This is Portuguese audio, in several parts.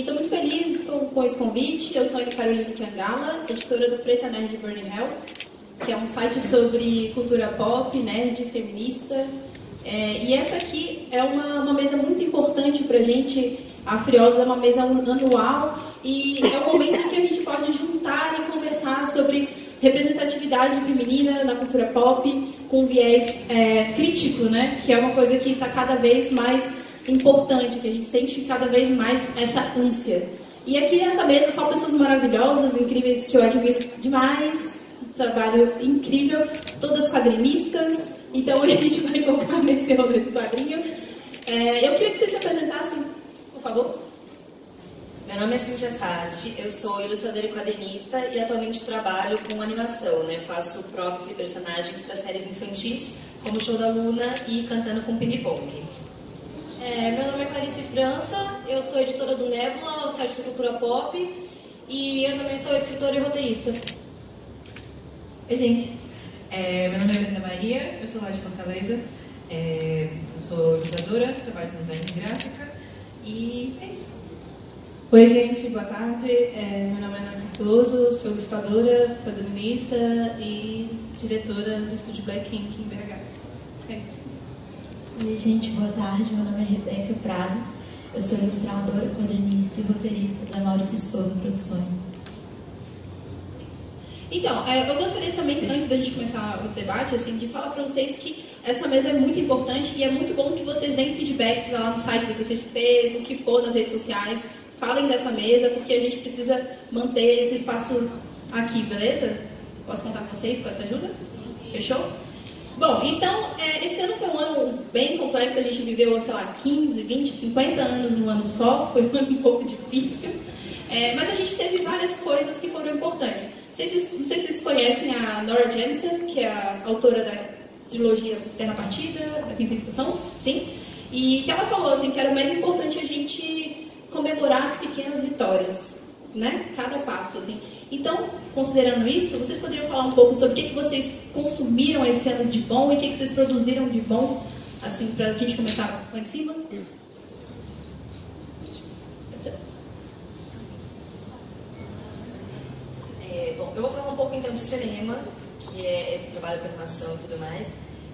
estou muito feliz com, com, esse convite. Eu sou a Carolina Kiangala, editora do Preta Nerd Burning Hell, que é um site sobre cultura pop, nerd, feminista. É, e essa aqui é uma, uma mesa muito importante para a gente. A Friosa é uma mesa anual e é um momento em que a gente pode juntar e conversar sobre representatividade feminina na cultura pop com viés é, crítico, né? Que é uma coisa que está cada vez mais importante, que a gente sente cada vez mais essa ânsia. E aqui nessa mesa só pessoas maravilhosas, incríveis, que eu admiro demais, um trabalho incrível, todas quadrinistas. Então a gente vai focar nesse rolê do quadrinho. É, eu queria que vocês se apresentassem, por favor. Meu nome é Cintia Sati, eu sou ilustradora e quadrinista e atualmente trabalho com animação, né? Faço props e personagens para séries infantis, como Show da Luna e Cantando com Ping Pong. É, meu nome é Clarice França, eu sou editora do Nebula, o site de cultura pop, e eu também sou escritora e roteirista. Oi, gente. É, meu nome é Brenda Maria, eu sou lá de Fortaleza, é, eu sou ilustradora, trabalho com design gráfica e é isso. Oi, gente, boa tarde. É, meu nome é Ana Cardoso, sou ilustradora, feminista e diretora do estúdio Black Ink em BH. É isso. Oi, gente, boa tarde. Meu nome é Rebeca Prado. Eu sou ilustradora, quadrinista e roteirista da Maurício Souza Produções. Então, é, eu gostaria também, antes da gente começar o debate, assim, de falar para vocês que essa mesa é muito importante e é muito bom que vocês deem feedbacks lá no site da CCXP, no que for, nas redes sociais. Falem dessa mesa, porque a gente precisa manter esse espaço aqui, beleza? Posso contar com vocês com essa ajuda? Fechou? Bom, então, é, esse ano foi um ano bem complexo, a gente viveu, sei lá, 15, 20, 50 anos num ano só, foi um ano um pouco difícil, é, mas a gente teve várias coisas que foram importantes. Não sei, se, vocês conhecem a Nora Jameson, que é a autora da trilogia Terra Partida, da Quinta Estação, sim? E que ela falou assim, que era mais importante a gente comemorar as pequenas vitórias, né? Cada passo, assim. Então, considerando isso, vocês poderiam falar um pouco sobre o que, que vocês consumiram esse ano de bom e o que, que vocês produziram de bom, assim, para a gente começar lá em cima? É, bom, eu vou falar um pouco então de cinema, que é, é trabalho com animação e tudo mais.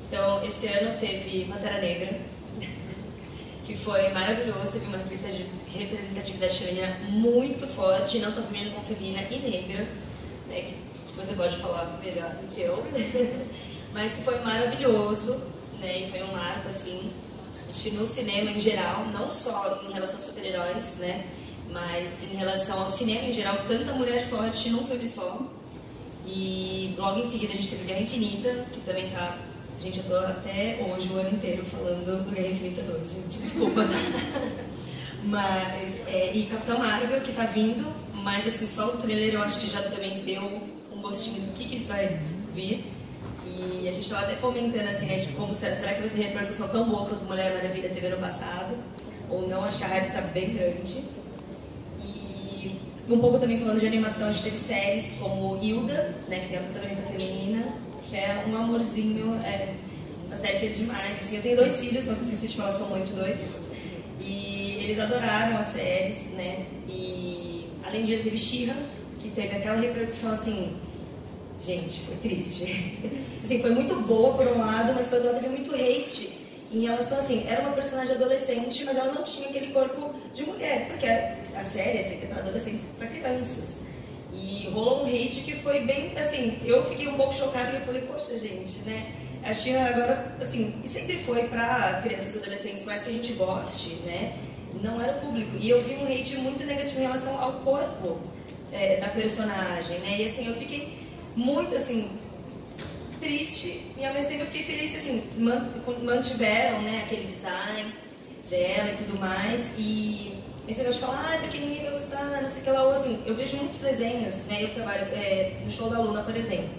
Então, esse ano teve Pantera Negra, que foi maravilhoso, teve uma representatividade feminina muito forte, não só feminina como feminina e negra, né, que, que você pode falar melhor do que eu, mas que foi maravilhoso, né, e foi um marco, assim, acho que no cinema em geral, não só em relação aos super-heróis, né, mas em relação ao cinema em geral, tanta mulher forte num filme só, e logo em seguida a gente teve Guerra Infinita, que também está Gente, eu tô até hoje o ano inteiro falando do Guerra Infinita 2, gente, desculpa. mas, é, e Capitão Marvel, que tá vindo, mas assim, só o trailer eu acho que já também deu um gostinho do que, que vai vir. E a gente estava até comentando assim, né, de como será, será que vai ser repercussão tão boa quanto Mulher Maravilha teve ano passado? Ou não, acho que a hype tá bem grande. E um pouco também falando de animação, a gente teve séries como Hilda, né, que tem a protagonista feminina, que é um amorzinho, é uma série que é demais. Assim, eu tenho dois filhos, não preciso te falar, são muito dois. E eles adoraram as séries, né? E além disso, teve Shira, que teve aquela repercussão assim. Gente, foi triste. assim, foi muito boa por um lado, mas por outro lado teve muito hate em relação assim, era uma personagem adolescente, mas ela não tinha aquele corpo de mulher, porque a série é feita para adolescentes e para crianças. E rolou um hate que foi bem, assim, eu fiquei um pouco chocada e falei, poxa, gente, né? A China agora, assim, e sempre foi para crianças e adolescentes, mais que a gente goste, né? Não era o público. E eu vi um hate muito negativo em relação ao corpo é, da personagem, né? E assim, eu fiquei muito, assim, triste e ao mesmo tempo eu fiquei feliz que, assim, mantiveram, né, aquele design dela e tudo mais. E negócio de falar, ah, porque ninguém vai gostar, não sei o que lá, ou assim, eu vejo muitos desenhos, né, eu trabalho é, no show da Luna, por exemplo,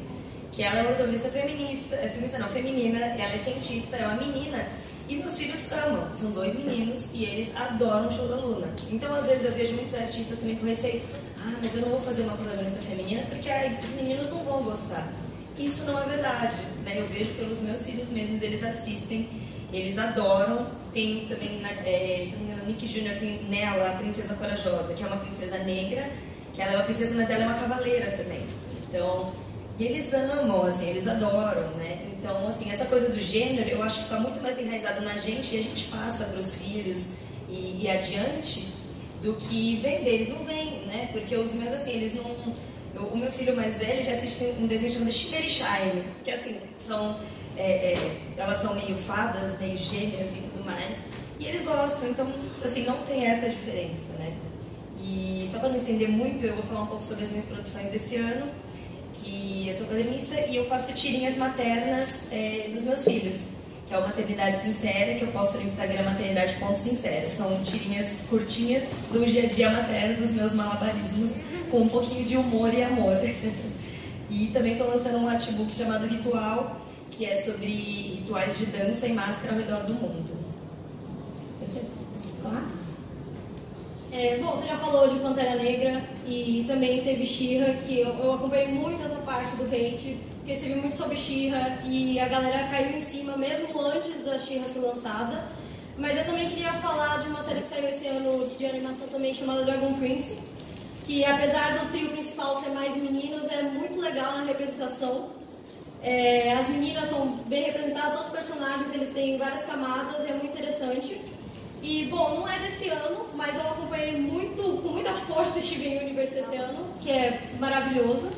que ela é uma protagonista feminista, é, feminista não, feminina, ela é cientista, é uma menina, e meus filhos amam, são dois meninos, e eles adoram o show da Luna. Então, às vezes, eu vejo muitos artistas também com receio, ah, mas eu não vou fazer uma protagonista feminina, porque aí os meninos não vão gostar. isso não é verdade. Né? Eu vejo pelos meus filhos mesmos, eles assistem, eles adoram. Tem também, é, se não me engano, Nick Jr. tem nela a Princesa Corajosa, que é uma princesa negra, que ela é uma princesa, mas ela é uma cavaleira também. Então, e eles amam, assim, eles adoram, né? Então, assim, essa coisa do gênero, eu acho que está muito mais enraizada na gente e a gente passa para os filhos e, e adiante do que vender. Eles não vêm, né? Porque os meus, assim, eles não... O meu filho mais velho, ele assiste um desenho chamado Shimmer Shine, que, assim, são... É, é, elas são meio fadas, meio gêmeas e tudo mais. E eles gostam, então, assim, não tem essa diferença, né? E só para não estender muito, eu vou falar um pouco sobre as minhas produções desse ano que eu sou academista e eu faço tirinhas maternas é, dos meus filhos, que é o Maternidade Sincera, que eu posto no Instagram maternidade.sincera. São tirinhas curtinhas do dia a dia materno, dos meus malabarismos, com um pouquinho de humor e amor. e também estou lançando um artbook chamado Ritual, que é sobre rituais de dança e máscara ao redor do mundo. É, bom, você já falou de Pantera Negra e também teve Xirra, que eu, eu acompanhei muito essa parte do hate, porque você viu muito sobre Xirra e a galera caiu em cima mesmo antes da Xirra ser lançada. Mas eu também queria falar de uma série que saiu esse ano de animação também chamada Dragon Prince, que apesar do trio principal ter mais meninos, é muito legal na representação. É, as meninas são bem representadas, os personagens eles têm várias camadas, é muito interessante. E, bom, não é desse ano, mas eu acompanhei muito, com muita força Steven Universe esse ano, que é maravilhoso.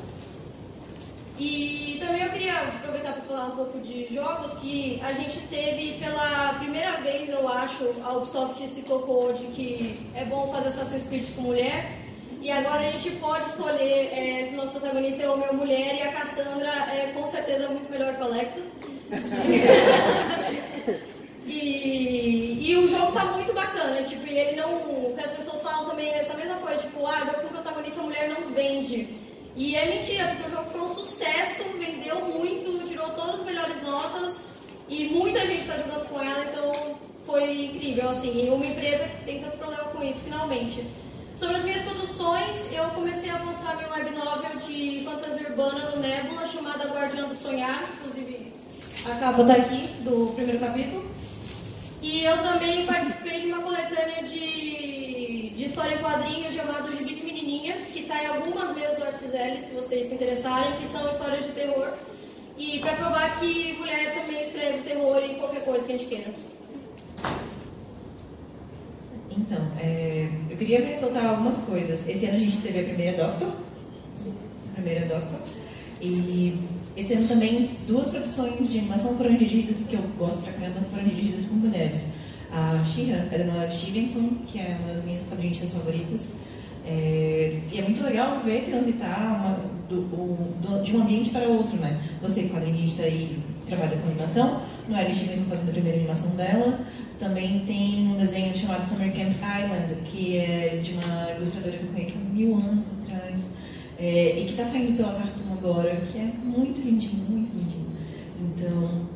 E também eu queria aproveitar para falar um pouco de jogos que a gente teve pela primeira vez, eu acho, a Ubisoft se tocou de que é bom fazer Assassin's Creed com mulher. E agora a gente pode escolher é, se o nosso protagonista é homem ou mulher, e a Cassandra é com certeza muito melhor que o Alexis. E, e o jogo tá muito bacana, tipo, e ele não. Que as pessoas falam também é essa mesma coisa, tipo, ah, jogo com protagonista mulher não vende. E é mentira, porque o jogo foi um sucesso, vendeu muito, tirou todas as melhores notas e muita gente está jogando com ela, então foi incrível, assim, uma empresa que tem tanto problema com isso, finalmente. Sobre as minhas produções, eu comecei a postar meu web novel de fantasia urbana no Nebula, chamada Guardiã do Sonhar, inclusive a capa tá aqui, do primeiro capítulo. E eu também participei de uma coletânea de, de história em quadrinhos chamada Gibi de Menininha, que está em algumas mesas do Artizelli, se vocês se interessarem, que são histórias de terror. E para provar que mulher também escreve terror em qualquer coisa que a gente queira. Então, é, eu queria ressaltar algumas coisas. Esse ano a gente teve a primeira Doctor. A primeira Doctor. E esse ano também duas produções de animação foram dirigidas, que eu gosto pra caramba, foram dirigidas por mulheres. A Shira é da Nora Stevenson, que é uma das minhas quadrinistas favoritas. É, e é muito legal ver transitar uma, do, do, de um ambiente para outro, né? Você quadrinista e trabalha com animação, no Alice Stevenson fazendo a primeira animação dela. Também tem um desenho chamado Summer Camp Island, que é de uma ilustradora que eu conheço há mil anos atrás. É, e que está saindo pela Cartoon agora, que é muito lindinho, muito lindinho. Então,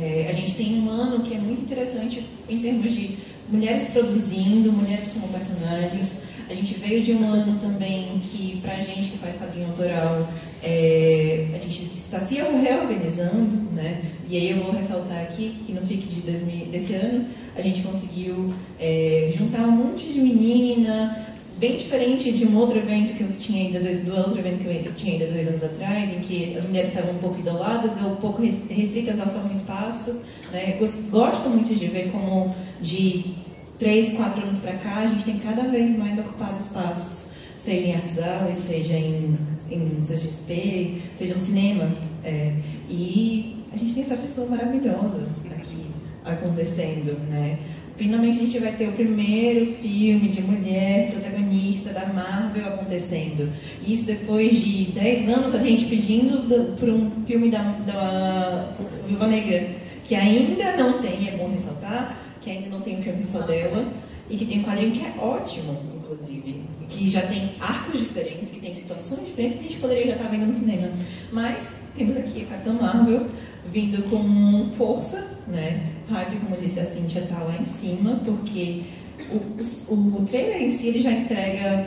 é, a gente tem um ano que é muito interessante em termos de mulheres produzindo, mulheres como personagens. A gente veio de um ano também que, para a gente que faz quadrinho autoral, é, a gente está se reorganizando, né? E aí eu vou ressaltar aqui que no FIC de 2000, desse ano a gente conseguiu é, juntar um monte de menina, bem diferente de um outro evento que eu tinha ainda dois, do outro evento que eu tinha ainda dois anos atrás, em que as mulheres estavam um pouco isoladas ou um pouco restritas ao só um espaço. Né? Gosto muito de ver como de três, quatro anos para cá a gente tem cada vez mais ocupado espaços, seja em artes seja em, em CXP, seja no cinema. É, e a gente tem essa pessoa maravilhosa aqui acontecendo, né? Finalmente a gente vai ter o primeiro filme de mulher protagonista da Marvel acontecendo. Isso depois de 10 anos a gente pedindo por um filme da, da Viúva Negra, que ainda não tem, é bom ressaltar, que ainda não tem um filme só dela, e que tem um quadrinho que é ótimo, inclusive, que já tem arcos diferentes, que tem situações diferentes que a gente poderia já estar vendo no cinema. Mas temos aqui a Capitã Marvel vindo com força, né? Hype, como disse a Cintia, está lá em cima, porque o, o, o trailer em si ele já entrega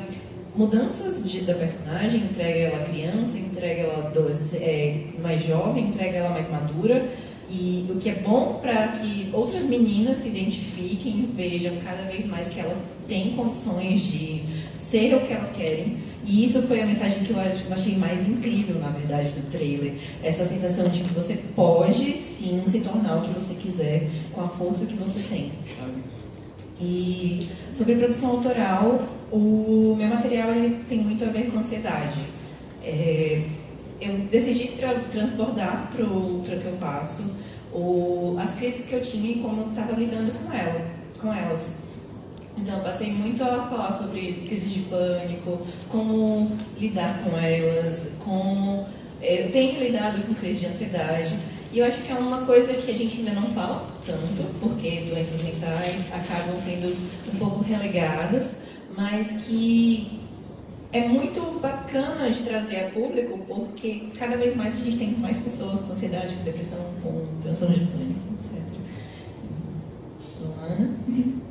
mudanças de, da personagem, entrega ela criança, entrega ela é, mais jovem, entrega ela mais madura. E o que é bom para que outras meninas se identifiquem, vejam cada vez mais que elas têm condições de ser o que elas querem. E isso foi a mensagem que eu achei mais incrível, na verdade, do trailer. Essa sensação de que você pode, sim, se tornar o que você quiser com a força que você tem. E sobre produção autoral, o meu material tem muito a ver com ansiedade. É, eu decidi tra transbordar para o que eu faço o, as crises que eu tinha e como eu estava lidando com, ela, com elas. Então, eu passei muito a falar sobre crises de pânico, como lidar com elas, como é, eu tenho lidado com crises de ansiedade. E eu acho que é uma coisa que a gente ainda não fala tanto, porque doenças mentais acabam sendo um pouco relegadas, mas que é muito bacana de trazer a público, porque cada vez mais a gente tem mais pessoas com ansiedade, com depressão, com transtorno de pânico, etc. Luana?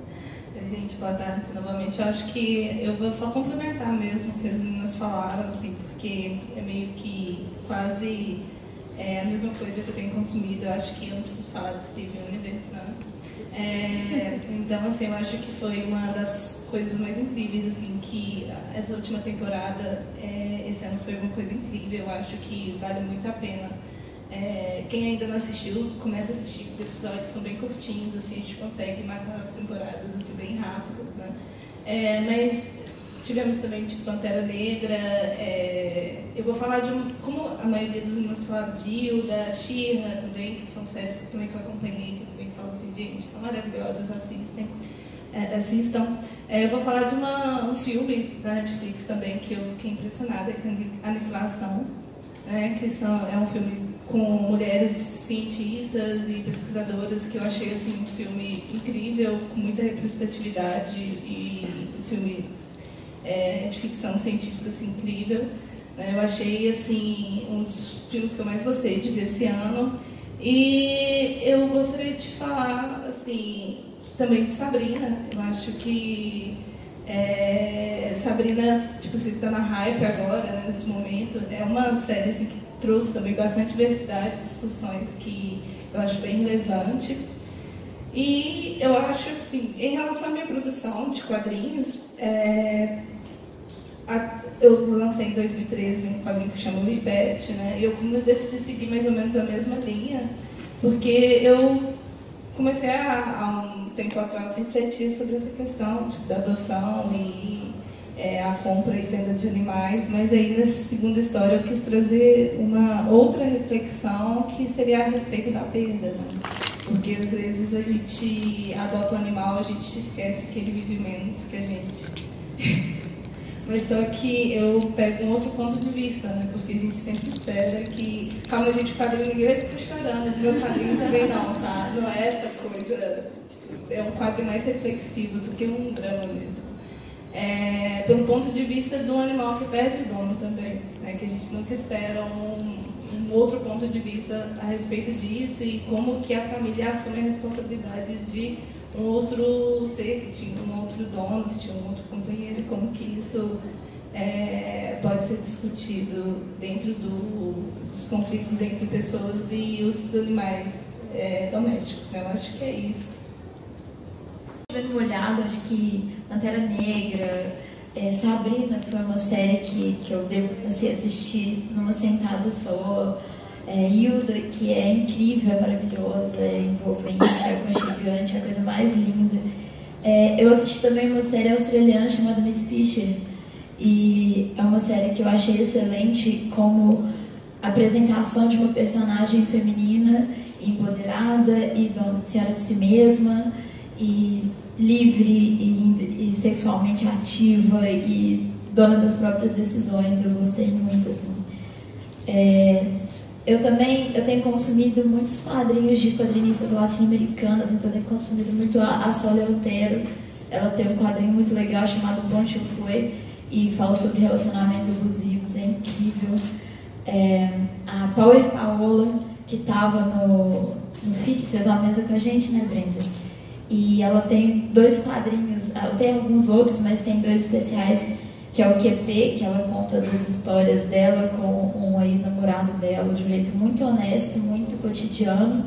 Boa tarde novamente. Eu acho que eu vou só complementar mesmo o que as meninas falaram, assim, porque é meio que quase é, a mesma coisa que eu tenho consumido. Eu acho que eu não preciso falar de Steve Universe, não. É, então, assim, eu acho que foi uma das coisas mais incríveis, assim, que essa última temporada, é, esse ano foi uma coisa incrível. Eu acho que vale muito a pena. É, quem ainda não assistiu, comece a assistir, os episódios são bem curtinhos, assim, a gente consegue marcar as temporadas assim, bem rápidas, né? É, mas tivemos também tipo Pantera Negra, é, eu vou falar de um, como a maioria dos meninos falaram de Hilda, Shira também, que são séries que, também que eu acompanhei, que eu também falo assim, gente, são maravilhosas, assistem. É, assistam. É, eu vou falar de uma, um filme da Netflix também que eu fiquei impressionada, que é Aniquilação, né, que são, é um filme com mulheres cientistas e pesquisadoras que eu achei assim um filme incrível, com muita representatividade e um filme é, de ficção científica assim, incrível. Né? Eu achei assim um dos filmes que eu mais gostei de ver esse ano. E eu gostaria de falar assim também de Sabrina. Eu acho que é, Sabrina, tipo, você está na hype agora, né, nesse momento, é uma série assim, que trouxe também bastante diversidade, discussões que eu acho bem relevante. E eu acho assim, em relação à minha produção de quadrinhos, é, a, eu lancei em 2013 um quadrinho que chama Ripet, né? E eu decidi seguir mais ou menos a mesma linha, porque eu comecei a, há um tempo atrás refletir sobre essa questão tipo, da adoção e é, a compra e venda de animais, mas aí nessa segunda história eu quis trazer uma outra reflexão que seria a respeito da perda, né? porque às vezes a gente adota um animal, a gente esquece que ele vive menos que a gente. Mas só que eu pego um outro ponto de vista, né? Porque a gente sempre espera que. Calma, gente, o quadrinho ninguém vai ficar chorando. Meu quadrinho também não, tá? Não é essa coisa. Tipo, é um quadro mais reflexivo do que um drama mesmo é, pelo ponto de vista do animal que perde o dono também, né? que a gente nunca espera um, um, outro ponto de vista a respeito disso e como que a família assume a responsabilidade de um outro ser que tinha um outro dono, que tinha um outro companheiro, como que isso é, pode ser discutido dentro do, dos conflitos entre pessoas e os animais é, domésticos. Né? Eu acho que é isso. Uma olhada, acho que Pantera Negra, é, Sabrina foi uma série que, que eu devo assim, assistir numa sentada só. É, Hilda, que é incrível, é maravilhosa, é envolvente, é aconchegante, é a coisa mais linda. É, eu assisti também uma série australiana chamada Miss Fisher, e é uma série que eu achei excelente como apresentação de uma personagem feminina, empoderada e dona, senhora de si mesma, e livre e, e, sexualmente ativa e dona das próprias decisões. Eu gostei muito, assim. É, eu também eu tenho consumido muitos quadrinhos de quadrinistas latino-americanas, então eu tenho consumido muito a, a Sol Otero. Ela tem um quadrinho muito legal chamado Ponte Fue e fala sobre relacionamentos abusivos, é incrível. É, a Power Paola, que estava no, no FIC, fez uma mesa com a gente, né, Brenda? E ela tem dois quadrinhos, ela tem alguns outros, mas tem dois especiais que é o QP, que ela conta das histórias dela com um ex-namorado dela de um jeito muito honesto, muito cotidiano.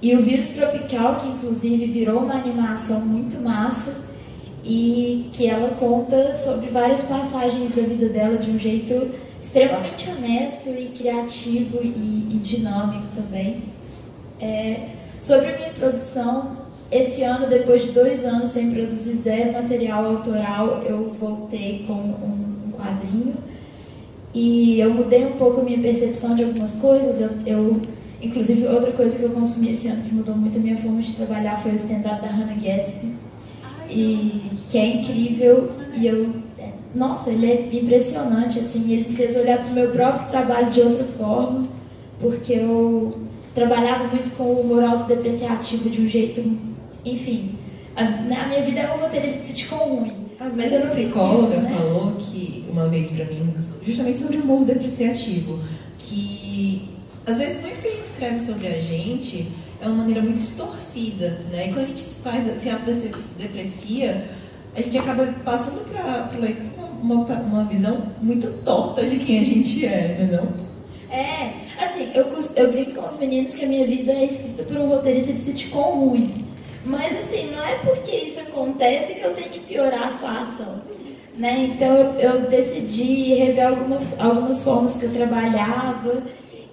E o Vírus Tropical, que inclusive virou uma animação muito massa e que ela conta sobre várias passagens da vida dela de um jeito extremamente honesto e criativo e, e dinâmico também. É, sobre a minha produção, esse ano, depois de dois anos sem produzir zero material autoral, eu voltei com um, um quadrinho. E eu mudei um pouco a minha percepção de algumas coisas. Eu, eu, inclusive, outra coisa que eu consumi esse ano que mudou muito a minha forma de trabalhar foi o stand-up da Hannah Gadsby, e que é incrível. E eu é, nossa, ele é impressionante, assim, ele me fez olhar para o meu próprio trabalho de outra forma, porque eu trabalhava muito com o humor autodepreciativo de um jeito, enfim, a, na minha vida é um roteirista de sitcom ruim. A mas eu não psicóloga né? falou que uma vez para mim, justamente sobre o humor depreciativo, que às vezes muito que a gente escreve sobre a gente é uma maneira muito distorcida, né? E quando a gente faz, se autodeprecia, a gente acaba passando para o leitor uma, uma visão muito torta de quem a gente é, não é não? É, assim, eu, eu brinco com os meninos que a minha vida é escrita por um roteirista de sitcom ruim. Mas assim, não é porque isso acontece que eu tenho que piorar a situação. Né? Então eu, eu decidi rever alguma, algumas formas que eu trabalhava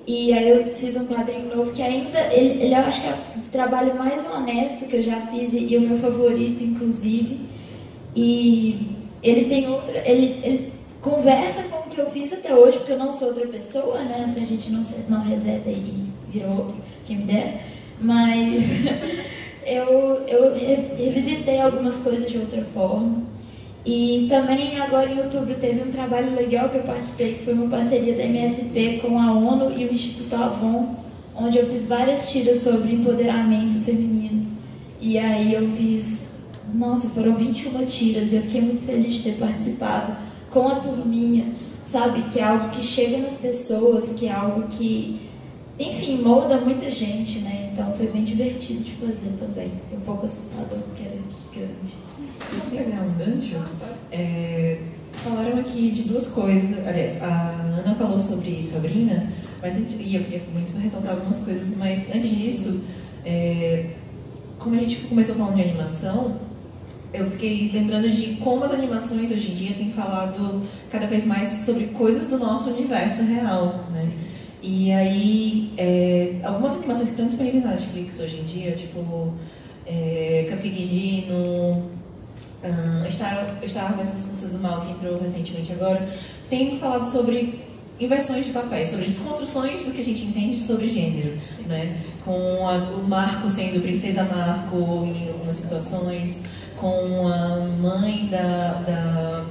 e aí eu fiz um quadrinho novo que ainda, ele, ele eu acho que é o trabalho mais honesto que eu já fiz e, e o meu favorito, inclusive. E ele tem outra, ele, ele conversa com o que eu fiz até hoje, porque eu não sou outra pessoa, né? Se a gente não, não reseta e virou outro, quem me dera. Mas eu, eu revisitei algumas coisas de outra forma. E também agora em outubro teve um trabalho legal que eu participei, que foi uma parceria da MSP com a ONU e o Instituto Avon, onde eu fiz várias tiras sobre empoderamento feminino. E aí eu fiz, nossa, foram 21 tiras e eu fiquei muito feliz de ter participado com a turminha, sabe? Que é algo que chega nas pessoas, que é algo que, enfim, molda muita gente, né? Então foi bem divertido de fazer também. Foi um pouco assustador porque era grande. Posso pegar um gancho? É, falaram aqui de duas coisas. Aliás, a Ana falou sobre Sabrina, mas e eu queria muito ressaltar algumas coisas, mas antes disso, é, como a gente começou falando de animação, eu fiquei lembrando de como as animações hoje em dia têm falado cada vez mais sobre coisas do nosso universo real, né? E aí, é, algumas animações que estão disponíveis na Netflix hoje em dia, tipo é, Cupcake Dino, uh, Star, Star vs as Forças do Mal, que entrou recentemente agora, tem falado sobre inversões de papéis, sobre desconstruções do que a gente entende sobre gênero, né? Com a, o Marco sendo Princesa Marco em algumas situações, com a mãe da, da,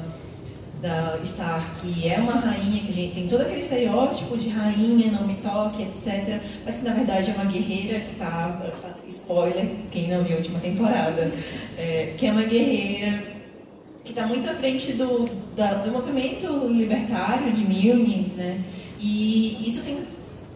da Star, que é uma rainha, que a gente tem todo aquele estereótipo de rainha, não me toque, etc. Mas que na verdade é uma guerreira que está, spoiler, quem não viu a última temporada, é, que é uma guerreira que está muito à frente do, da, do movimento libertário de Milne, né? E isso tem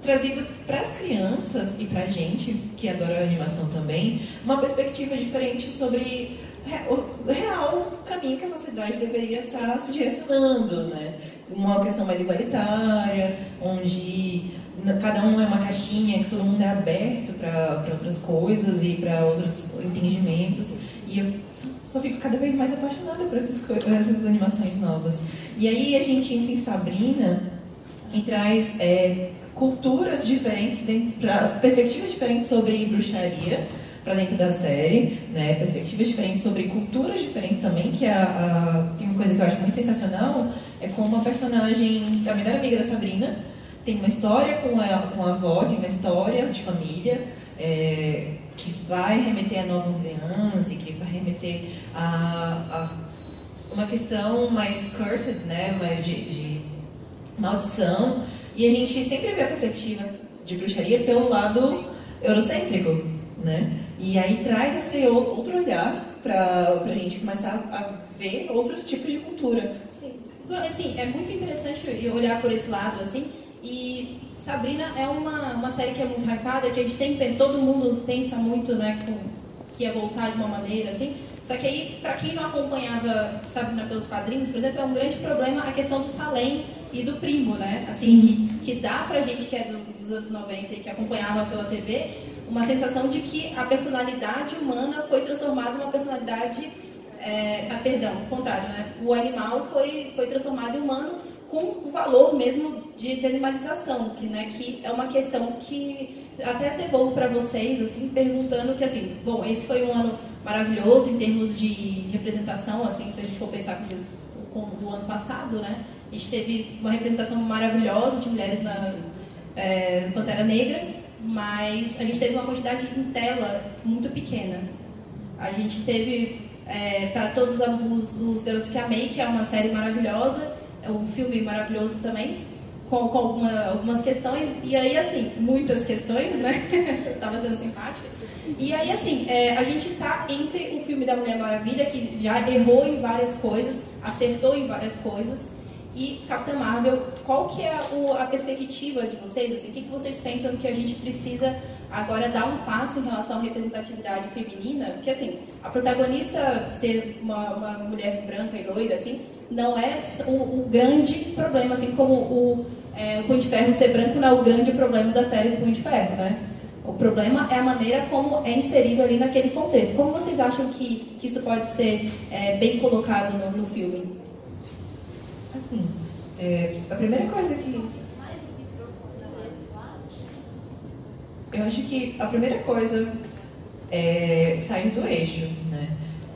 trazido para as crianças e para a gente, que adora animação também, uma perspectiva diferente sobre real caminho que a sociedade deveria estar se direcionando, né? Uma questão mais igualitária, onde cada um é uma caixinha, que todo mundo é aberto para outras coisas e para outros entendimentos. E eu só fico cada vez mais apaixonada por essas, essas animações novas. E aí a gente entra em Sabrina e traz é, culturas diferentes, perspectivas diferentes sobre bruxaria para dentro da série, né? perspectivas diferentes sobre culturas diferentes também, que a, a, tem uma coisa que eu acho muito sensacional, é como a personagem, a melhor amiga da Sabrina, tem uma história com a, com a avó, tem uma história de família, é, que vai remeter a Nova Orleans, que vai remeter a, a, uma questão mais cursed, né? mais de, de maldição, e a gente sempre vê a perspectiva de bruxaria pelo lado eurocêntrico, né? E aí traz esse outro olhar para a gente começar a ver outros tipos de cultura. Sim. Assim, é muito interessante olhar por esse lado, assim, e Sabrina é uma, uma série que é muito hypada, que a gente tem, todo mundo pensa muito, né, com, que ia voltar de uma maneira, assim, Só que aí, para quem não acompanhava Sabrina pelos quadrinhos, por exemplo, é um grande problema a questão do Salem e do primo, né? Assim, que, que dá pra gente que é dos anos 90 e que acompanhava pela TV, uma sensação de que a personalidade humana foi transformada numa personalidade, é, ah, perdão, o contrário, né? O animal foi, foi transformado em humano com o valor mesmo de, de animalização, que, né, que é uma questão que até devolvo para vocês, assim, perguntando que, assim, bom, esse foi um ano maravilhoso em termos de, de representação, assim, se a gente for pensar com, com o ano passado, né? A gente teve uma representação maravilhosa de mulheres na é, Pantera Negra, mas a gente teve uma quantidade em tela muito pequena. A gente teve é, para todos os, os, Garotos que Amei, que é uma série maravilhosa, é um filme maravilhoso também, com, com alguma, algumas questões, e aí, assim, muitas questões, né? Tava sendo simpática. E aí, assim, é, a gente tá entre o filme da Mulher Maravilha, que já errou em várias coisas, acertou em várias coisas, e Capitã Marvel, qual que é o, a perspectiva de vocês? Assim, o que, que vocês pensam que a gente precisa agora dar um passo em relação à representatividade feminina? Porque, assim, a protagonista ser uma, uma mulher branca e loira, assim, não é o, o grande problema, assim como o, é, o Punho de Ferro ser branco não é o grande problema da série do Punho de Ferro, né? O problema é a maneira como é inserido ali naquele contexto. Como vocês acham que, que isso pode ser é, bem colocado no, no filme? Assim, é, a primeira coisa que. Eu acho que a primeira coisa é sair do eixo, né?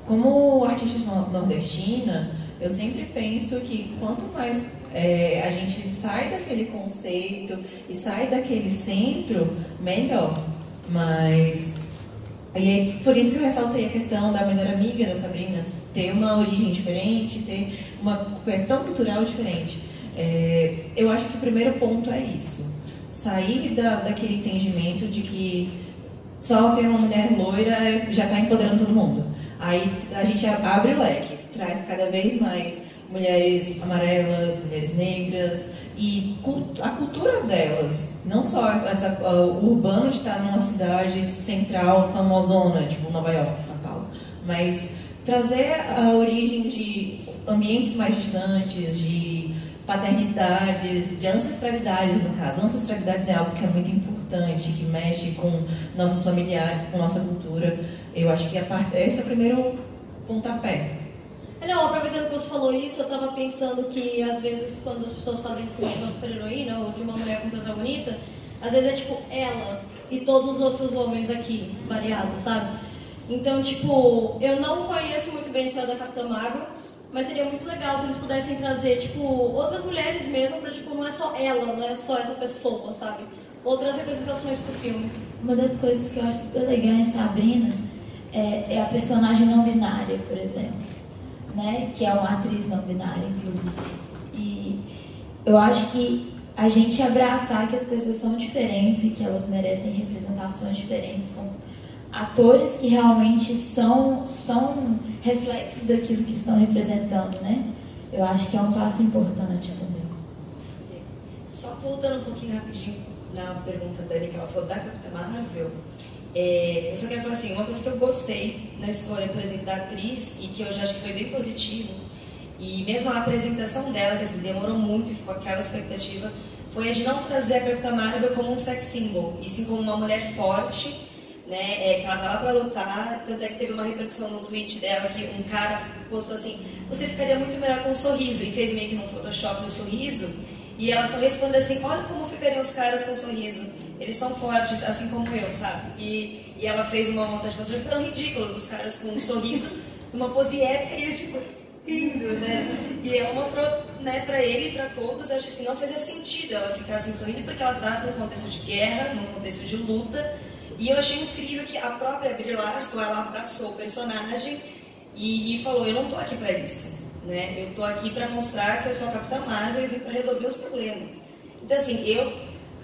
Como artista nordestina, eu sempre penso que quanto mais é, a gente sai daquele conceito e sai daquele centro, melhor. Mas e é por isso que eu ressaltei a questão da melhor amiga da Sabrina ter uma origem diferente, ter uma questão cultural diferente. É, eu acho que o primeiro ponto é isso. Sair da, daquele entendimento de que só ter uma mulher loira já está empoderando todo mundo. Aí a gente abre o leque, traz cada vez mais mulheres amarelas, mulheres negras e a cultura delas, não só essa, o urbano de estar numa cidade central, famosona, tipo Nova York, São Paulo, mas trazer a origem de ambientes mais distantes, de paternidades, de ancestralidades no caso. Ancestralidades é algo que é muito importante, que mexe com nossos familiares, com nossa cultura. Eu acho que a part... esse é o primeiro pontapé. Não, aproveitando que você falou isso, eu estava pensando que às vezes quando as pessoas fazem filme de uma super-heroína ou de uma mulher como protagonista, às vezes é tipo ela e todos os outros homens aqui, variados, sabe? Então, tipo, eu não conheço muito bem a história da Capitã Marvel, mas seria muito legal se eles pudessem trazer, tipo, outras mulheres mesmo, pra, tipo, não é só ela, não é só essa pessoa, sabe? Outras representações pro filme. Uma das coisas que eu acho super legal em Sabrina é, é a personagem não binária, por exemplo, né? Que é uma atriz não binária, inclusive. E eu acho que a gente abraçar que as pessoas são diferentes e que elas merecem representações diferentes, com atores que realmente são, são reflexos daquilo que estão representando, né? Eu acho que é um passo importante também. Só voltando um pouquinho rapidinho na pergunta da Dani, que ela falou da Capitã Marvel, é, eu só quero falar assim, uma coisa que eu gostei na escolha, por exemplo, da atriz, e que eu já acho que foi bem positivo, e mesmo a apresentação dela, que assim, demorou muito e ficou aquela expectativa, foi a de não trazer a Capitã Marvel como um sex symbol, e sim como uma mulher forte, né, é, que ela estava para lutar, tanto é que teve uma repercussão no tweet dela que um cara postou assim, você ficaria muito melhor com um sorriso, e fez meio que um Photoshop do sorriso, e ela só responde assim, olha como ficariam os caras com um sorriso, eles são fortes, assim como eu, sabe? E, e ela fez uma montagem fotos, ficaram ridículos os caras com um sorriso, numa pose épica, e eles tipo, rindo, né? E ela mostrou, né, pra ele e pra todos, acho que assim, não fazia sentido ela ficar assim sorrindo, porque ela tá num contexto de guerra, num contexto de luta, e eu achei incrível que a própria Brie Larson, ela abraçou o personagem e, e falou, eu não estou aqui para isso, né? Eu estou aqui para mostrar que eu sou a Capitã Marvel e vim para resolver os problemas. Então, assim, eu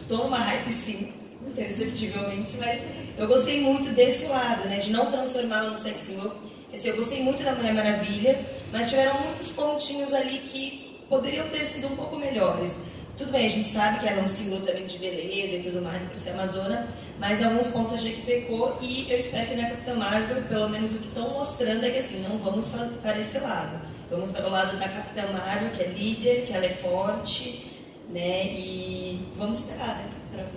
estou numa hype, sim, imperceptivelmente, mas eu gostei muito desse lado, né? De não transformá-la no sex symbol. Assim, eu gostei muito da Mulher Maravilha, mas tiveram muitos pontinhos ali que poderiam ter sido um pouco melhores. Tudo bem, a gente sabe que ela é um símbolo também de beleza e tudo mais, por ser amazona, mas em alguns pontos achei que pecou e eu espero que na Capitã Marvel, pelo menos o que estão mostrando é que assim, não vamos para esse lado. Vamos para o lado da Capitã Marvel, que é líder, que ela é forte, né? E vamos esperar, né?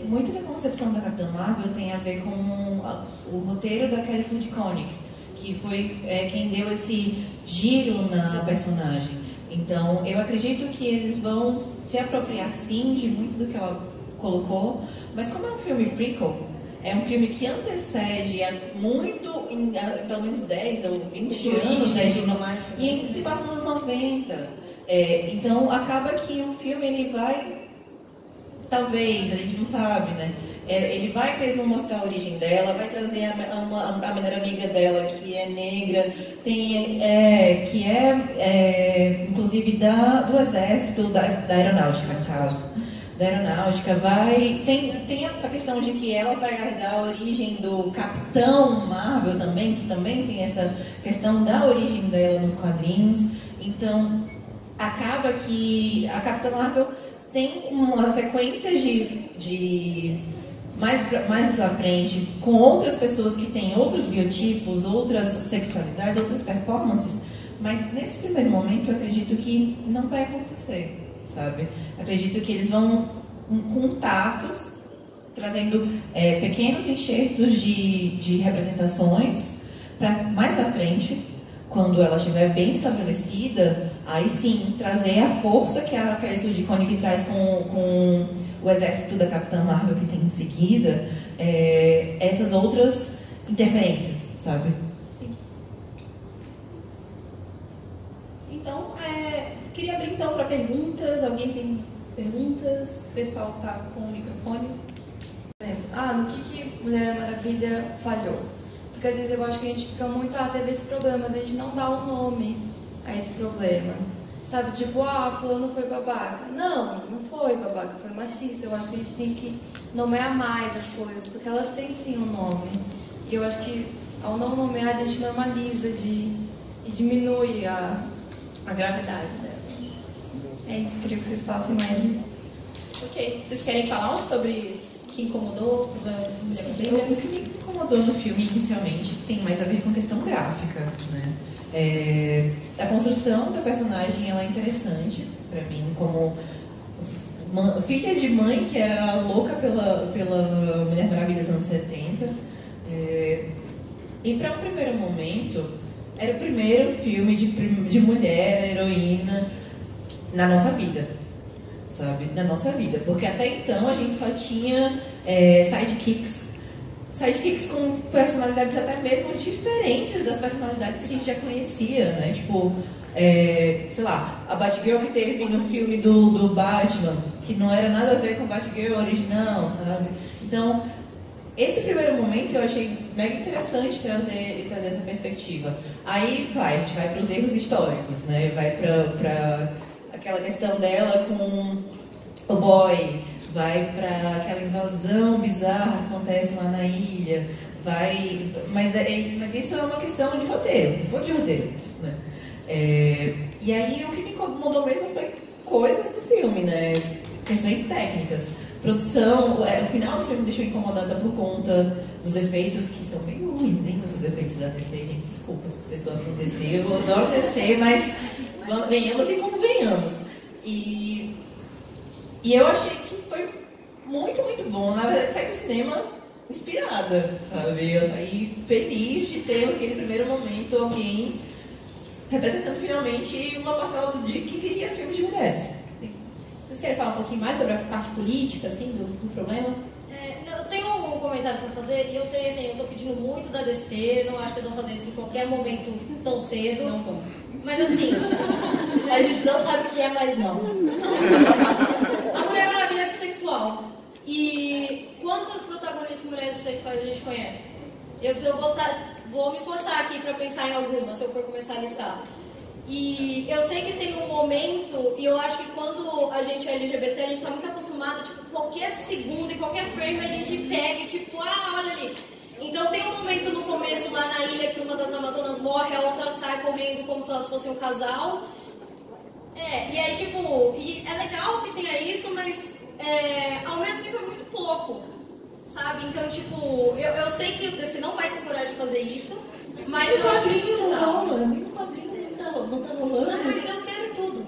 Muito da concepção da Capitã Marvel tem a ver com o roteiro da Kelly Sue DeConnick, que foi é, quem deu esse giro na personagem. Então, eu acredito que eles vão se apropriar sim de muito do que ela colocou, mas como é um filme prequel, é um filme que antecede muito, em, pelo menos 10 ou 20 anos, né, de, e se passa nos anos 90. É, então, acaba que o filme ele vai, talvez, a gente não sabe, né? É, ele vai mesmo mostrar a origem dela, vai trazer a, a, a melhor amiga dela, que é negra, tem, é, que é, é, inclusive da, do exército, da, da aeronáutica, no caso. Da aeronáutica, vai. Tem, tem a questão de que ela vai herdar a origem do Capitão Marvel também, que também tem essa questão da origem dela nos quadrinhos. Então, acaba que a Capitã Marvel tem uma sequência de, de mais, mais à frente, com outras pessoas que têm outros biotipos, outras sexualidades, outras performances, mas nesse primeiro momento eu acredito que não vai acontecer, sabe? Acredito que eles vão com tatos, trazendo é, pequenos enxertos de, de representações para mais à frente, quando ela estiver bem estabelecida, aí sim trazer a força que a Kelly Koenig traz com, com o exército da Capitã Marvel que tem em seguida, é, essas outras interferências, sabe? Sim. Então, é, queria abrir então para perguntas. Alguém tem perguntas? O pessoal está com o microfone. Ah, no que, que Mulher Maravilha falhou? Porque às vezes eu acho que a gente fica muito, ah, teve esse problema, mas a gente não dá um nome a esse problema. Sabe, tipo, ah, fulano foi babaca. Não, não foi babaca, foi machista. Eu acho que a gente tem que nomear mais as coisas, porque elas têm sim um nome. E eu acho que ao não nomear a gente normaliza de, e diminui a, a gravidade dela. É isso, queria que vocês falassem mais. Ok, vocês querem falar sobre o que incomodou? O que me incomodou no filme inicialmente tem mais a ver com a questão gráfica, né? É, a construção da personagem ela é interessante para mim, como filha de mãe que era louca pela, pela Mulher Maravilha dos anos 70. É, e para um primeiro momento, era o primeiro filme de, de mulher heroína na nossa vida, sabe? Na nossa vida. Porque até então a gente só tinha é, sidekicks sidekicks com personalidades até mesmo diferentes das personalidades que a gente já conhecia, né? Tipo, é, sei lá, a Batgirl que teve no filme do, do Batman, que não era nada a ver com Batgirl original, sabe? Então, esse primeiro momento eu achei mega interessante trazer, trazer essa perspectiva. Aí vai, a gente vai para os erros históricos, né? Vai para aquela questão dela com o boy, vai para aquela invasão bizarra que acontece lá na ilha, vai, mas, é, mas isso é uma questão de roteiro, foi de roteiro, né? É, e aí o que me incomodou mesmo foi coisas do filme, né? Questões técnicas. Produção, é, o final do filme me deixou incomodada por conta dos efeitos que são meio ruins, os efeitos da DC, gente. Desculpa se vocês gostam de DC, eu adoro DC, mas venhamos e convenhamos. E, e eu achei que foi muito, muito bom. Na verdade, saí do cinema inspirada, sabe? Eu saí feliz de ter aquele primeiro momento alguém representando finalmente uma parcela de que queria filmes de mulheres. Vocês querem falar um pouquinho mais sobre a parte política, assim, do, do problema? É, eu tenho um comentário para fazer e eu sei, assim, eu estou pedindo muito da DC, não acho que eles vão fazer isso em qualquer momento tão cedo. Não vão. Mas assim, a gente não sabe o que é mais não. bissexual. E quantas protagonistas mulheres bissexuais a gente conhece? Eu, eu vou, tá, vou me esforçar aqui para pensar em algumas, se eu for começar a listar. E eu sei que tem um momento, e eu acho que quando a gente é LGBT, a gente está muito acostumado, tipo, qualquer segundo e qualquer frame a gente pega e tipo, ah, olha ali. Então tem um momento no começo lá na ilha que uma das Amazonas morre, a outra sai correndo como se elas fossem um casal. É, e aí, tipo, e é legal que tenha isso, mas é, ao mesmo tempo é muito pouco, sabe? Então, tipo, eu, eu sei que você não vai ter coragem de fazer isso, mas eu acho que isso quadrinho não precisava. rola, nem o quadrinho não tá, não tá rolando. Mas eu quero tudo.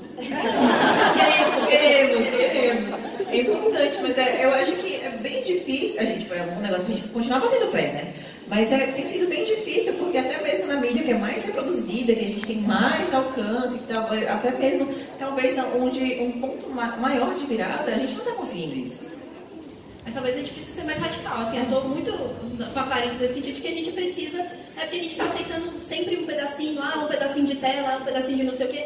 Queremos, queremos. É importante, mas é- eu acho que é bem difícil. A gente foi um negócio que a gente continua batendo o pé, né? Mas é- tem sido bem difícil, porque até mesmo na mídia que é mais reproduzida, que a gente tem mais alcance, tal- até mesmo talvez onde um ponto ma- maior de virada, a gente não está conseguindo isso. Mas talvez a gente precise ser mais radical. Assim, eu tô muito com a Clarice nesse sentido de que a gente precisa. É porque a gente tá aceitando sempre um pedacinho, ah, um pedacinho de tela, um pedacinho de não sei o quê.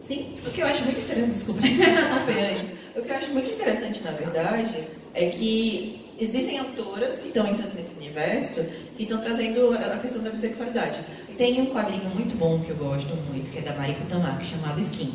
Sim? O que eu acho muito interessante, desculpa. O que eu acho muito interessante, na verdade, é que existem autoras que estão entrando nesse universo que estão trazendo a questão da bissexualidade. Tem um quadrinho muito bom que eu gosto muito, que é da Mariko Tamaki, chamado Skin.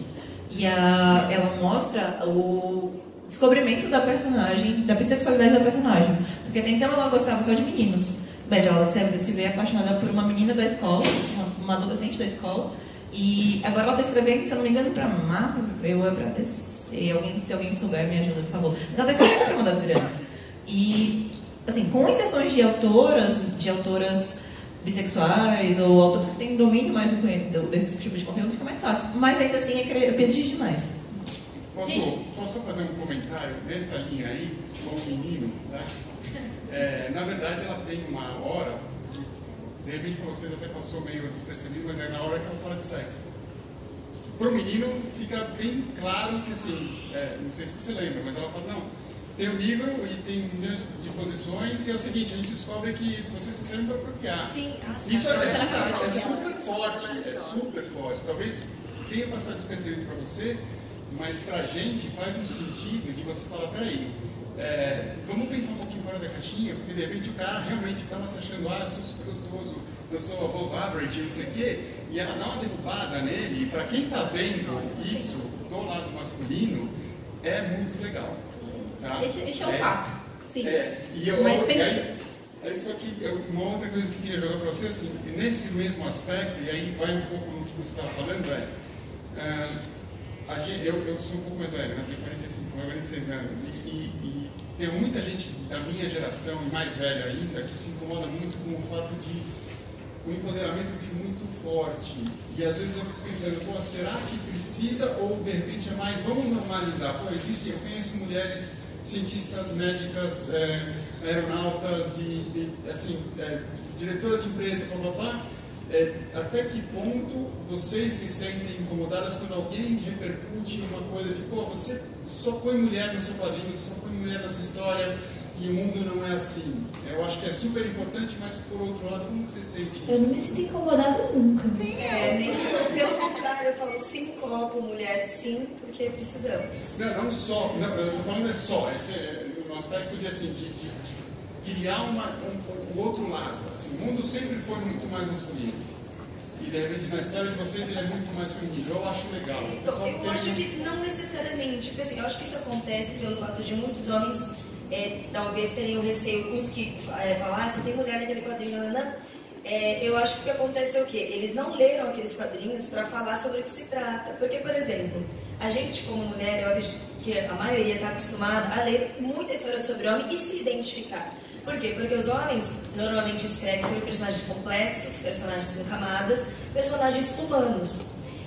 E a, ela mostra o descobrimento da personagem, da bissexualidade da personagem. Porque até então ela gostava só de meninos. Mas ela se, vê apaixonada por uma menina da escola, uma, uma adolescente da escola. E agora ela está escrevendo, se eu não me engano, para Marvel para DC. Alguém, se alguém souber, me ajuda, por favor. Mas ela está escrevendo para uma das grandes. E, assim, com exceções de autoras, de autoras bissexuais ou autoras que têm domínio mais do, do- desse tipo de conteúdo, fica mais fácil. Mas ainda assim é querer- pedir demais. Posso, Gente. posso fazer um comentário nessa linha aí, com o menino, tá? É, na verdade, ela tem uma hora, de repente para vocês até passou meio despercebido, mas é na hora que ela fala de sexo. Para o menino fica bem claro que assim, é, não sei se você lembra, mas ela fala, não, tem um livro e tem milhões de posições e é o seguinte, a gente descobre que vocês só servem para procriar. Sim, ah, Isso é, é super, é super forte, é super forte. Talvez tenha passado despercebido para você, mas para a gente faz um sentido de você falar, peraí, é, vamos pensar um pouquinho fora da caixinha, porque de repente o cara realmente estava se achando, ah, eu sou super gostoso, eu sou above average, não sei o quê, e ela dá uma derrubada nele, e para quem está vendo isso do lado masculino, é muito legal. Tá? Esse, esse é o É. fato. Sim. É, eu, Mas e pense- aí, é só que eu- uma outra coisa que eu queria jogar para você, assim, nesse mesmo aspecto, e aí vai um pouco no que você estava falando, é, a gente, eu, eu sou um pouco mais velho, né? tenho 45, 46 anos, e, e, e tem muita gente da minha geração e mais velha ainda que se incomoda muito com o fato de o empoderamento vir muito forte. E às vezes eu fico pensando, pô, será que precisa ou de repente é mais, vamos normalizar? Pô, existe, eu conheço mulheres cientistas, médicas, é, aeronautas e, e, assim, é, diretoras de empresas, papapá. É, até que ponto vocês se sentem incomodadas quando alguém repercute uma coisa de, pô, você só põe mulher no seu quadrinho, você só põe mulher na sua história e o mundo não é assim. Eu acho que é super importante, mas por outro lado, como você sente Eu não me sinto incomodada nunca. É, nem pelo contrário, eu falo sim, coloco mulher sim, porque precisamos. Não, não só, não, eu estou falando é só, esse é no aspecto de, assim, de, de- de criar uma, um, o outro lado. Assim, o mundo sempre foi muito mais masculino. E de repente na história de vocês ele é muito mais feminino. Eu acho legal. Então, eu tenho- acho que não necessariamente, porque assim, eu acho que isso acontece pelo fato de muitos homens é, talvez terem o receio, os que é, falam, ah, só tem mulher naquele quadrinho, nananã. É, eu acho que o que acontece é o quê? Eles não leram aqueles quadrinhos para falar sobre o que se trata. Porque, por exemplo, a gente como mulher, eu acredito que a maioria está acostumada a ler muita história sobre homem e se identificar. Por quê? Porque os homens normalmente escrevem sobre personagens complexos, personagens com camadas, personagens humanos.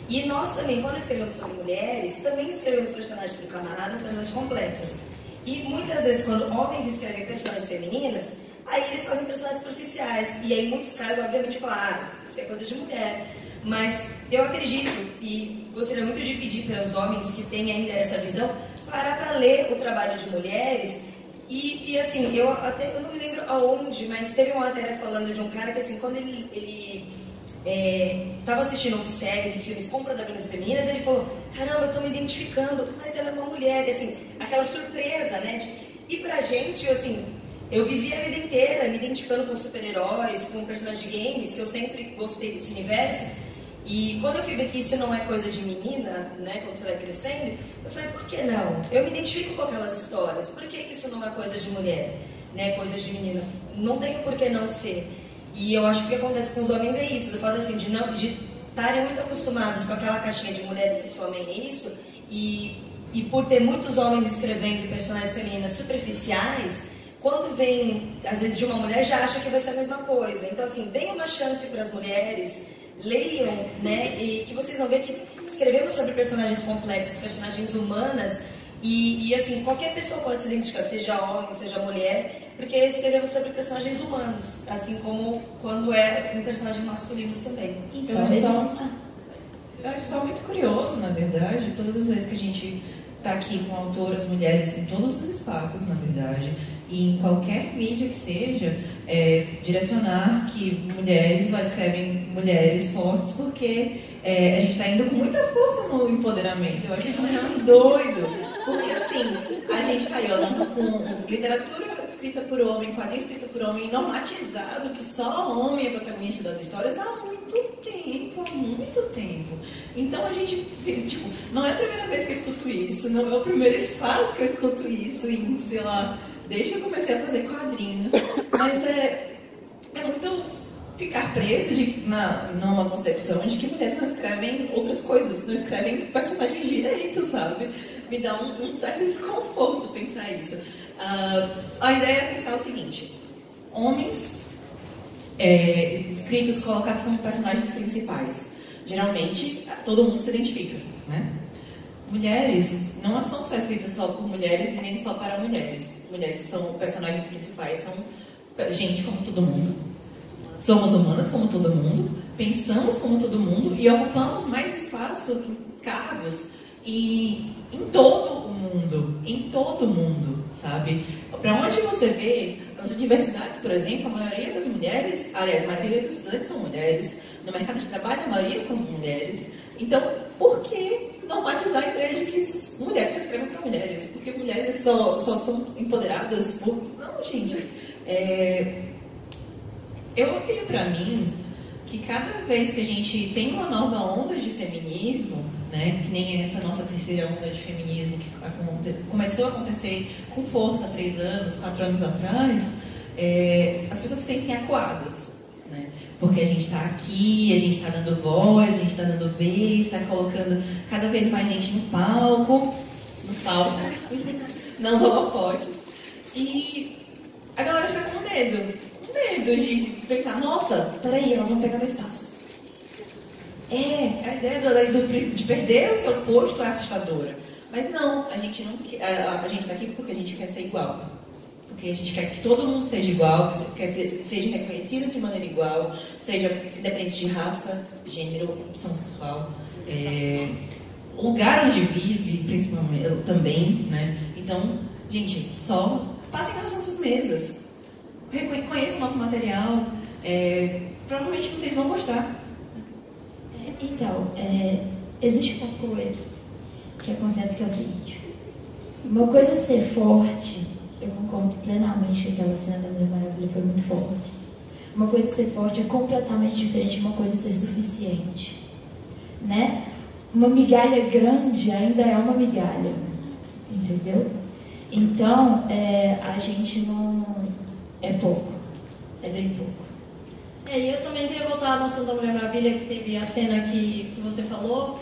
E nós também, quando escrevemos sobre mulheres, também escrevemos personagens com camadas, personagens complexas. E muitas vezes, quando homens escrevem personagens femininas, aí eles fazem personagens superficiais. E aí, muitos casos, obviamente, falam, ah, isso é coisa de mulher. Mas eu acredito, e gostaria muito de pedir para os homens que têm ainda essa visão, parar para ler o trabalho de mulheres. E, e, assim, eu até eu não me lembro aonde, mas teve uma matéria falando de um cara que, assim, quando ele, ele estava assistindo séries e filmes com protagonistas femininas, ele falou: Caramba, eu tô me identificando, mas ela é uma mulher. E, assim, aquela surpresa, né? De, e pra gente, assim, eu vivi a vida inteira me identificando com super-heróis, com personagens de games, que eu sempre gostei desse universo. E quando eu fui ver que isso não é coisa de menina, né, quando você vai crescendo, eu falei, por que não? Eu me identifico com aquelas histórias, por que, que isso não é coisa de mulher, né, coisa de menina? Não tem por que não ser. E eu acho que o que acontece com os homens é isso, do fato assim, de, não, de estarem muito acostumados com aquela caixinha de mulher isso, homem isso, e, e por ter muitos homens escrevendo personagens femininas superficiais, quando vem, às vezes, de uma mulher, já acha que vai ser a mesma coisa. Então, assim, deem uma chance para as mulheres, leiam, né? E que vocês vão ver que escrevemos sobre personagens complexas, personagens humanas, e, e, assim, qualquer pessoa pode se identificar, seja homem, seja mulher, porque escrevemos sobre personagens humanos, assim como quando é um personagem masculino também. Então, eu, acho só, eu acho só muito curioso, na verdade, todas as vezes que a gente está aqui com autoras mulheres em todos os espaços, na verdade, e em qualquer mídia que seja, é, direcionar que mulheres só escrevem mulheres fortes porque é, a gente está indo com muita força no empoderamento. Eu acho isso muito doido. Porque assim, a gente aí ó, com literatura escrita por homem, quadrinho escrito por homem, normatizado que só homem é protagonista das histórias há muito tempo, há muito tempo. Então a gente, tipo, não é a primeira vez que eu escuto isso, não é o primeiro espaço que eu escuto isso, em, sei lá, desde que eu comecei a fazer quadrinhos. Mas é, é muito ficar preso de, na, numa concepção de que mulheres não escrevem outras coisas, não escrevem personagens direito, sabe? Me dá um, um certo desconforto pensar isso. Uh, a ideia é pensar o seguinte: homens é, escritos, colocados como personagens principais. Geralmente, todo mundo se identifica, né? Mulheres não são só escritas só por mulheres e nem só para mulheres. Mulheres são personagens principais, são gente como todo mundo. Somos humanas como todo mundo, pensamos como todo mundo e ocupamos mais espaço em cargos e em todo o mundo, em todo o mundo, sabe? Para onde você vê, nas universidades, por exemplo, a maioria das mulheres, aliás, a maioria dos estudantes são mulheres, no mercado de trabalho a maioria são mulheres. Então, por que normatizar a ideia de que mulheres se escrevem para mulheres? Porque mulheres só, são empoderadas por... Não, gente. É... Eu tenho para mim que cada vez que a gente tem uma nova onda de feminismo, né, que nem essa nossa terceira onda de feminismo que começou a acontecer com força há três anos, quatro anos atrás, é, as pessoas se sentem acuadas. Né? Porque a gente está aqui, a gente está dando voz, a gente está dando vez, está colocando cada vez mais gente no palco, no palco, não holofotes. E a galera fica com medo, com medo de pensar, nossa, peraí, elas vão pegar meu espaço. É, a ideia do, de perder o seu posto é assustadora. Mas não, a gente não a, a gente está aqui porque a gente quer ser igual. Porque a gente quer que todo mundo seja igual, que seja reconhecido de maneira igual, seja independente de raça, gênero, opção sexual, é, lugar onde vive, principalmente também, né? Então, gente, só passem nas nossas mesas, reconheçam o nosso material, é, provavelmente vocês vão gostar. Então, é, existe uma coisa que acontece que é o seguinte. Uma coisa é ser forte, eu concordo plenamente que aquela cena da Mulher Maravilha foi muito forte. Uma coisa é ser forte é completamente diferente de uma coisa ser suficiente. Né? Uma migalha grande ainda é uma migalha. Entendeu? Então, é, a gente não. É pouco. É bem pouco. É, e eu também queria voltar no assunto da Mulher Maravilha, que teve a cena que, que você falou,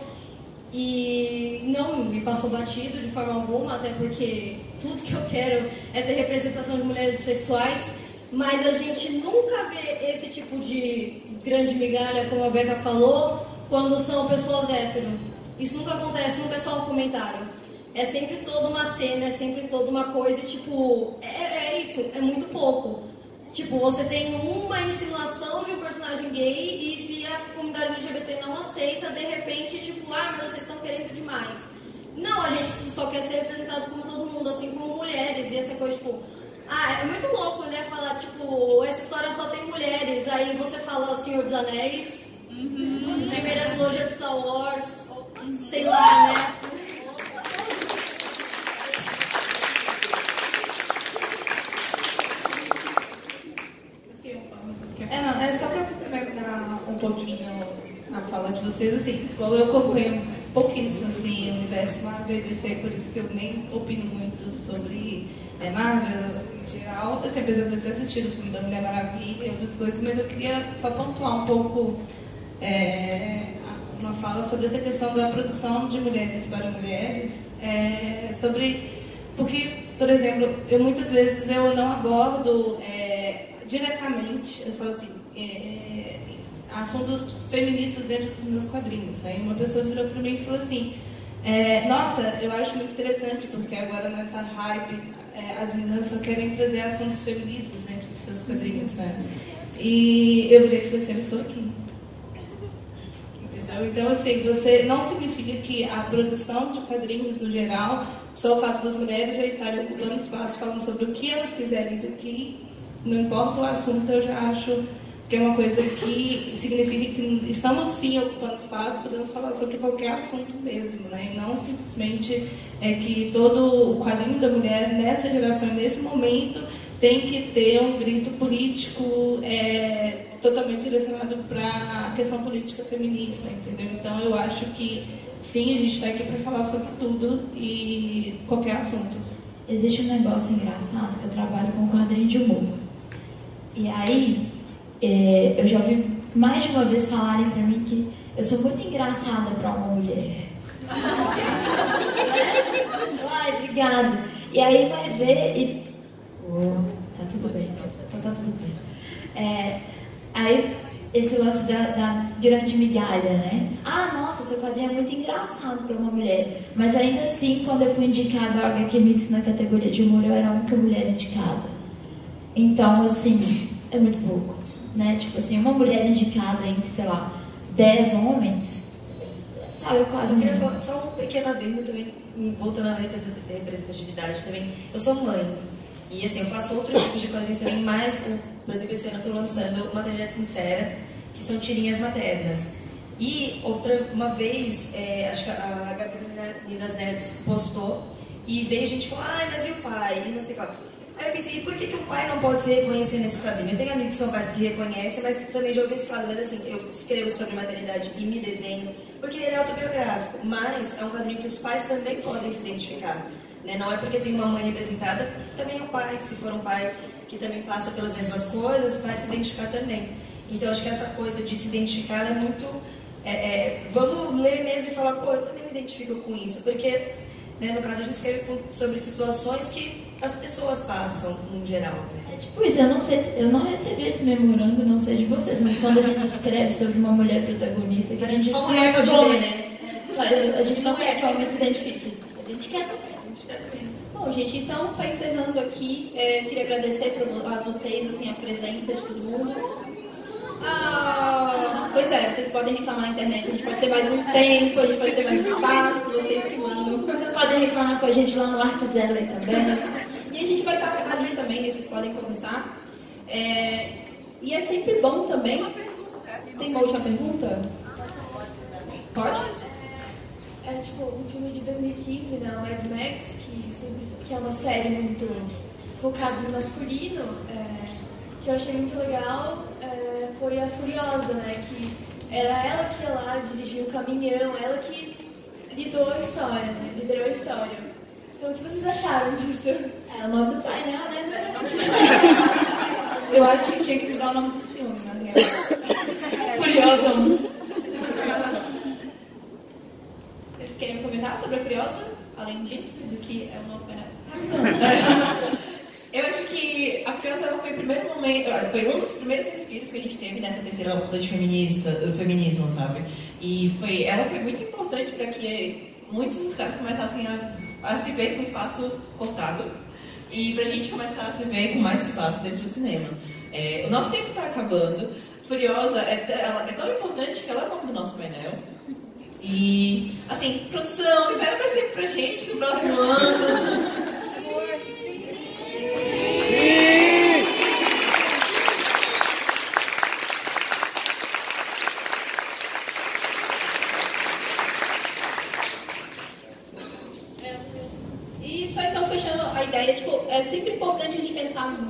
e não me passou batido de forma alguma, até porque tudo que eu quero é ter representação de mulheres bissexuais, mas a gente nunca vê esse tipo de grande migalha, como a Beca falou, quando são pessoas héteros. Isso nunca acontece, nunca é só um comentário. É sempre toda uma cena, é sempre toda uma coisa, e, tipo, é, é isso, é muito pouco. Tipo, você tem uma insinuação de um personagem gay e se a comunidade LGBT não aceita, de repente, tipo, ah, mas vocês estão querendo demais. Não, a gente só quer ser representado como todo mundo, assim como mulheres, e essa coisa, tipo, ah, é muito louco, né? Falar, tipo, essa história só tem mulheres, aí você fala Senhor dos Anéis, uhum. primeira trilogia de Star Wars, sei lá, né? É, não, é só para complementar um pouquinho a fala de vocês, assim, eu acompanho pouquíssimo assim, o universo Marvel e DC, por isso que eu nem opino muito sobre é, Marvel em geral, assim, apesar de eu ter assistido o filme da Mulher Maravilha e outras coisas, mas eu queria só pontuar um pouco é, uma fala sobre essa questão da produção de mulheres para mulheres, é, sobre porque, por exemplo, eu muitas vezes eu não abordo é, diretamente, eu falo assim, é, assuntos feministas dentro dos meus quadrinhos, né? E uma pessoa virou para mim e falou assim, é, nossa, eu acho muito interessante porque agora nessa hype é, as meninas só querem trazer assuntos feministas dentro dos seus quadrinhos, né? E eu virei e falei assim, eu estou aqui. Então, assim, você não significa que a produção de quadrinhos no geral, só o fato das mulheres já estarem ocupando espaço falando sobre o que elas quiserem, do que não importa o assunto, eu já acho que é uma coisa que significa que estamos sim ocupando espaço, podemos falar sobre qualquer assunto mesmo, né? E não simplesmente é que todo o quadrinho da mulher nessa geração, nesse momento, tem que ter um grito político é, totalmente direcionado para a questão política feminista, entendeu? Então eu acho que sim, a gente está aqui para falar sobre tudo e qualquer assunto. Existe um negócio engraçado que eu trabalho com quadrinho de humor. E aí, é, eu já ouvi mais de uma vez falarem para mim que eu sou muito engraçada para uma mulher. Ai, obrigada. E aí vai ver e. Oh, tá tudo bem. Então tá tudo bem. É, aí, esse lance da, da, grande migalha, né? Ah, nossa, seu quadrinho é muito engraçado para uma mulher. Mas ainda assim, quando eu fui indicada ao HQ Mix na categoria de humor, eu era a única mulher indicada. Então, assim, é muito pouco né? Tipo assim, uma mulher indicada entre, sei lá, 10 homens, sabe, quase. Só queria falar, só um pequeno adendo também, voltando à representatividade também. Eu sou mãe. E assim, eu faço outros tipos de quadrinhos também, mas, por exemplo, esse ano eu estou lançando Maternidade Sincera, que são tirinhas maternas. E outra, uma vez, é, acho que a Gabi das Nerds postou, e veio gente falar, ai, mas e o pai? E não sei o que Aí eu pensei, e por que, que o pai não pode se reconhecer nesse quadrinho? Eu tenho amigos que são pais que reconhecem, mas também já ouvi esse lado, mas assim, eu escrevo sobre maternidade e me desenho, porque ele é autobiográfico, mas é um quadrinho que os pais também podem se identificar. Né? Não é porque tem uma mãe representada, também o pai, se for um pai que também passa pelas mesmas coisas, vai se identificar também. Então, acho que essa coisa de se identificar é muito. É, é, vamos ler mesmo e falar, pô, eu também me identifico com isso, porque né, no caso a gente escreve sobre situações que as pessoas passam, no geral. Né? É tipo isso, eu não sei, se, eu não recebi esse memorando, não sei de vocês, mas quando a gente escreve sobre uma mulher protagonista, que a gente escreve homens, né? A gente não quer que homem se identifique. A gente quer também. A gente quer também. Bom, gente, então, para encerrando aqui, é, queria agradecer pra, a vocês assim, a presença de todo mundo. Ah, pois é, vocês podem reclamar na internet, a gente pode ter mais um tempo, a gente pode ter mais espaço, vocês que mandam. Vocês podem reclamar com a gente lá no Artes também. E a gente vai estar ali também, vocês podem conversar. É, e é sempre bom também. Tem uma última pergunta? Pode? É tipo um filme de 2015, né? Mad Max, que, sempre, que é uma série muito focada no masculino, é, que eu achei muito legal, é, foi a Furiosa, né? Que era ela que ia lá dirigir o caminhão, ela que lidou a história, né? Liderou a história. Então, o que vocês acharam disso? É o nome do painel, né? Eu acho que tinha que mudar o nome do filme, na real. Curiosa. Vocês querem comentar sobre a Curiosa? Além disso, do que é o nosso painel? Eu acho que a Curiosa foi o primeiro momento, foi um dos primeiros respiros que a gente teve nessa terceira onda de feminista, do feminismo, sabe? E foi, ela foi muito importante para que muitos dos caras começassem a a se ver com espaço cortado e para a gente começar a se ver com mais espaço dentro do cinema. É, o nosso tempo está acabando. Furiosa é, ela é tão importante que ela é o do nosso painel. E, assim, produção, libera mais tempo pra gente no próximo ano.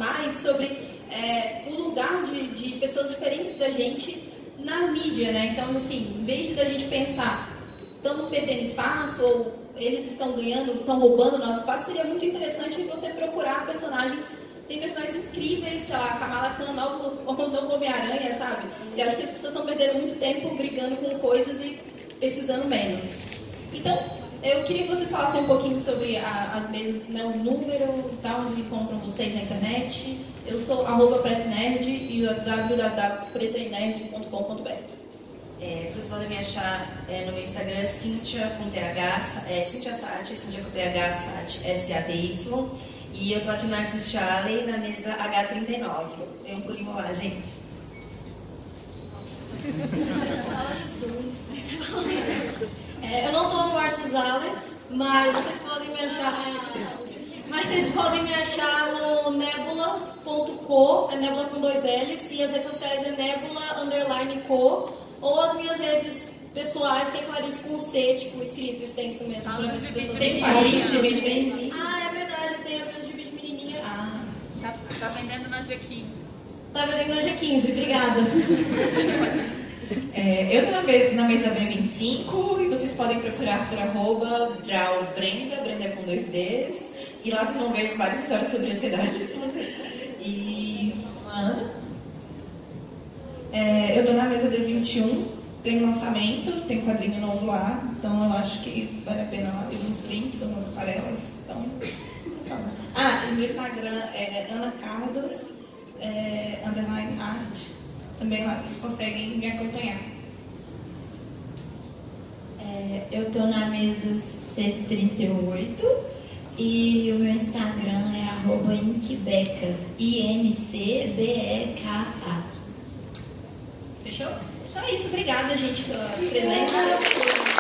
mais sobre é, o lugar de, de pessoas diferentes da gente na mídia, né? Então, assim, em vez de da gente pensar, estamos perdendo espaço ou estão roubando nosso espaço, seria muito interessante você procurar personagens. Tem personagens incríveis, sei lá, Kamala Khan ou o novo Homem-Aranha, sabe? E acho que as pessoas estão perdendo muito tempo brigando com coisas e pesquisando menos. Então, eu queria que vocês falassem um pouquinho sobre a, as mesas, né, o número, da onde encontram vocês na internet. Eu sou arroba pretnerd e www.pretnerd.com.br. É, vocês podem me achar é, no meu Instagram, Cintia com TH, é, Cintia Sati, Cintia com TH, Sati, S-A-T-Y. E eu tô aqui no Artist Alley, na mesa H39. Tem um pulinho lá, gente. É, eu não estou no Arts Alley, mas vocês podem me achar. Mas vocês podem me achar no nebula.co, é nebula com dois L's, e as redes sociais é nebula underline co, ou as minhas redes pessoais, que é Clarice com C, tipo, escrito, extenso mesmo, para as pessoas Tem quadrinho de vídeo Ah, é verdade, tem as minhas de vídeo menininha. Ah, Tá, tá vendendo na G15. Tá vendendo na G15, obrigada. É, eu estou na, me- na mesa B25 e vocês podem procurar por arroba draubrenda, Brenda com dois Ds. E lá vocês vão ver várias histórias sobre ansiedade. E. Ana? É, eu tô na mesa D21, tem lançamento, tem quadrinho novo lá, então eu acho que vale a pena lá. Tem uns prints, umas aquarelas. Então, ah, e no Instagram é Ana Cardos, é, underline art. Também lá vocês conseguem me acompanhar. É, eu tô na mesa C38 e o meu Instagram é arroba Inkbeca, I-N-C-B-E-K-A. Fechou? Então é isso, obrigada, gente, pela presença.